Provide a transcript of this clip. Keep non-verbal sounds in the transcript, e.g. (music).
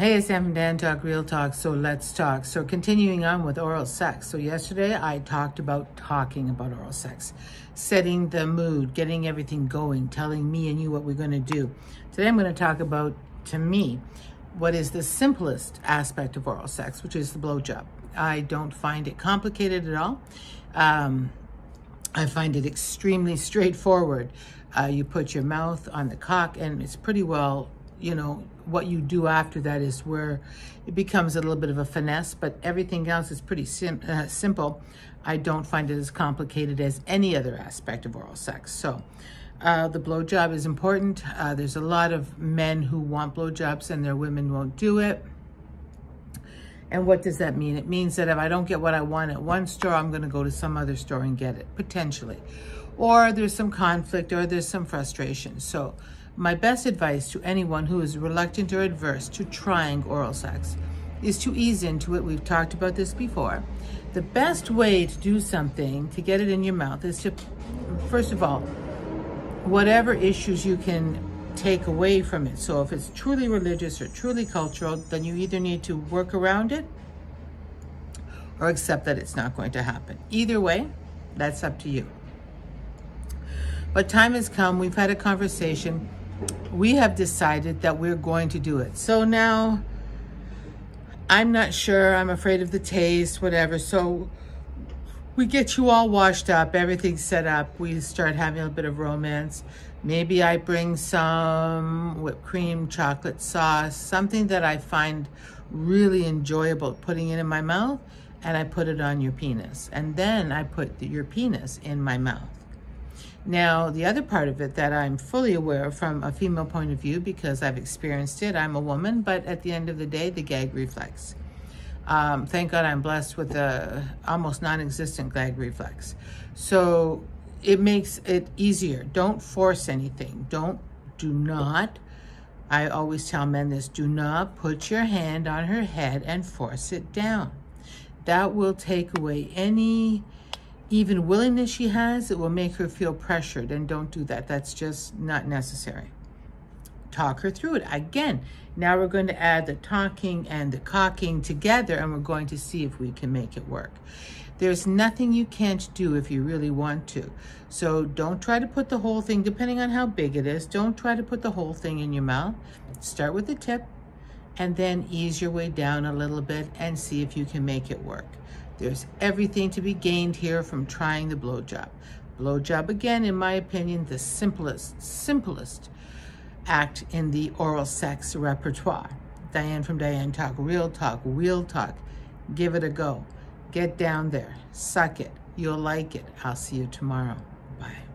Hey, it's Sam from Diane Talk Real Talk. So let's talk. So continuing on with oral sex. So yesterday I talked about talking about oral sex, setting the mood, getting everything going, telling me and you what we're going to do. Today I'm going to talk about, to me, what is the simplest aspect of oral sex, which is the blowjob. I don't find it complicated at all. Um, I find it extremely (laughs) straightforward. Uh, you put your mouth on the cock and it's pretty well you know, what you do after that is where it becomes a little bit of a finesse, but everything else is pretty sim uh, simple. I don't find it as complicated as any other aspect of oral sex. So uh, the blowjob is important. Uh, there's a lot of men who want blowjobs and their women won't do it. And what does that mean? It means that if I don't get what I want at one store, I'm going to go to some other store and get it, potentially. Or there's some conflict or there's some frustration. So my best advice to anyone who is reluctant or adverse to trying oral sex is to ease into it. We've talked about this before. The best way to do something, to get it in your mouth, is to, first of all, whatever issues you can take away from it. So if it's truly religious or truly cultural, then you either need to work around it or accept that it's not going to happen. Either way, that's up to you. But time has come, we've had a conversation, we have decided that we're going to do it. So now I'm not sure. I'm afraid of the taste, whatever. So we get you all washed up, everything's set up. We start having a bit of romance. Maybe I bring some whipped cream, chocolate sauce, something that I find really enjoyable putting it in my mouth and I put it on your penis. And then I put the, your penis in my mouth. Now, the other part of it that I'm fully aware of from a female point of view, because I've experienced it, I'm a woman, but at the end of the day, the gag reflex. Um, thank God I'm blessed with a almost non-existent gag reflex. So it makes it easier. Don't force anything. Don't, do not, I always tell men this, do not put your hand on her head and force it down. That will take away any even willingness she has, it will make her feel pressured. And don't do that. That's just not necessary. Talk her through it. Again, now we're going to add the talking and the cocking together and we're going to see if we can make it work. There's nothing you can't do if you really want to. So don't try to put the whole thing, depending on how big it is, don't try to put the whole thing in your mouth. Start with the tip and then ease your way down a little bit and see if you can make it work. There's everything to be gained here from trying the blowjob. Blowjob, again, in my opinion, the simplest, simplest act in the oral sex repertoire. Diane from Diane Talk, real talk, real talk. Give it a go. Get down there. Suck it. You'll like it. I'll see you tomorrow. Bye.